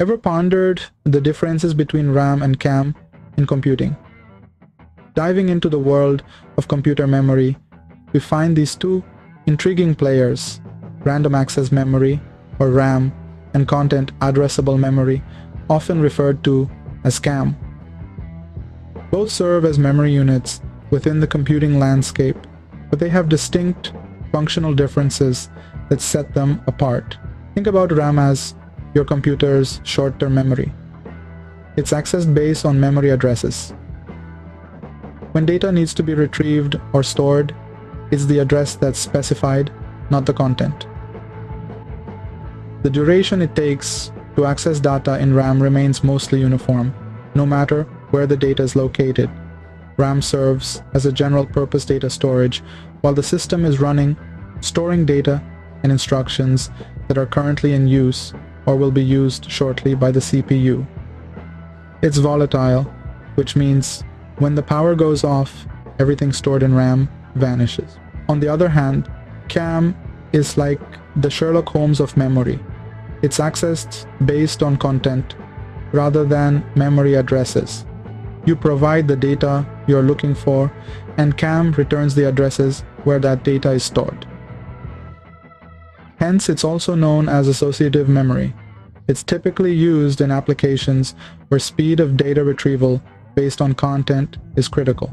Ever pondered the differences between RAM and CAM in computing? Diving into the world of computer memory, we find these two intriguing players, random access memory or RAM and content addressable memory, often referred to as CAM. Both serve as memory units within the computing landscape, but they have distinct functional differences that set them apart. Think about RAM as your computer's short-term memory. It's accessed based on memory addresses. When data needs to be retrieved or stored, it's the address that's specified, not the content. The duration it takes to access data in RAM remains mostly uniform, no matter where the data is located. RAM serves as a general purpose data storage while the system is running, storing data and instructions that are currently in use or will be used shortly by the CPU. It's volatile, which means when the power goes off, everything stored in RAM vanishes. On the other hand, CAM is like the Sherlock Holmes of memory. It's accessed based on content rather than memory addresses. You provide the data you're looking for and CAM returns the addresses where that data is stored. Hence, it's also known as associative memory. It's typically used in applications where speed of data retrieval based on content is critical.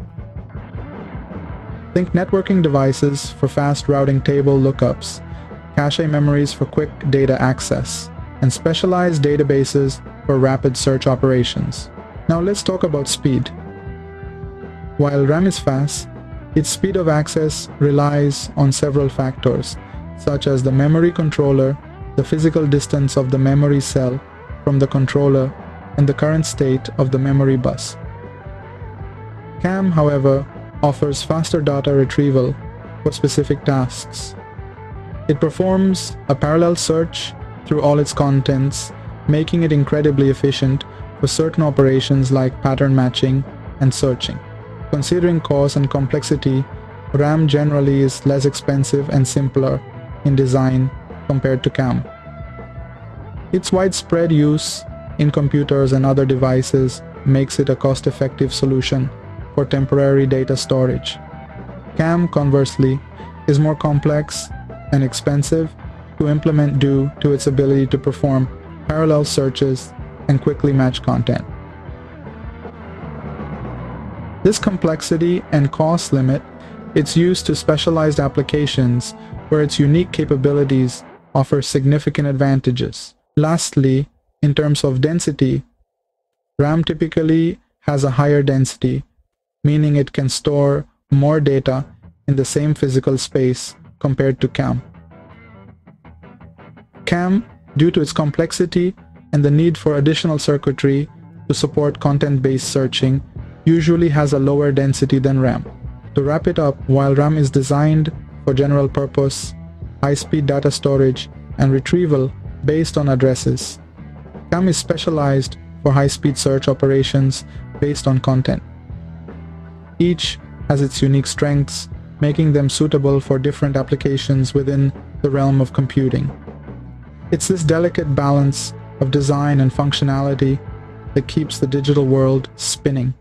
Think networking devices for fast routing table lookups, cache memories for quick data access, and specialized databases for rapid search operations. Now let's talk about speed. While RAM is fast, its speed of access relies on several factors, such as the memory controller, the physical distance of the memory cell from the controller, and the current state of the memory bus. CAM, however, offers faster data retrieval for specific tasks. It performs a parallel search through all its contents, making it incredibly efficient for certain operations like pattern matching and searching. Considering cost and complexity, RAM generally is less expensive and simpler in design compared to CAM. Its widespread use in computers and other devices makes it a cost-effective solution for temporary data storage. CAM, conversely, is more complex and expensive to implement due to its ability to perform parallel searches and quickly match content. This complexity and cost limit its use to specialized applications where its unique capabilities offer significant advantages. Lastly, in terms of density, RAM typically has a higher density, meaning it can store more data in the same physical space compared to CAM. CAM, due to its complexity and the need for additional circuitry to support content-based searching, usually has a lower density than RAM. To wrap it up, while RAM is designed for general purpose, high-speed data storage, and retrieval based on addresses, CAM is specialized for high-speed search operations based on content. Each has its unique strengths, making them suitable for different applications within the realm of computing. It's this delicate balance of design and functionality that keeps the digital world spinning.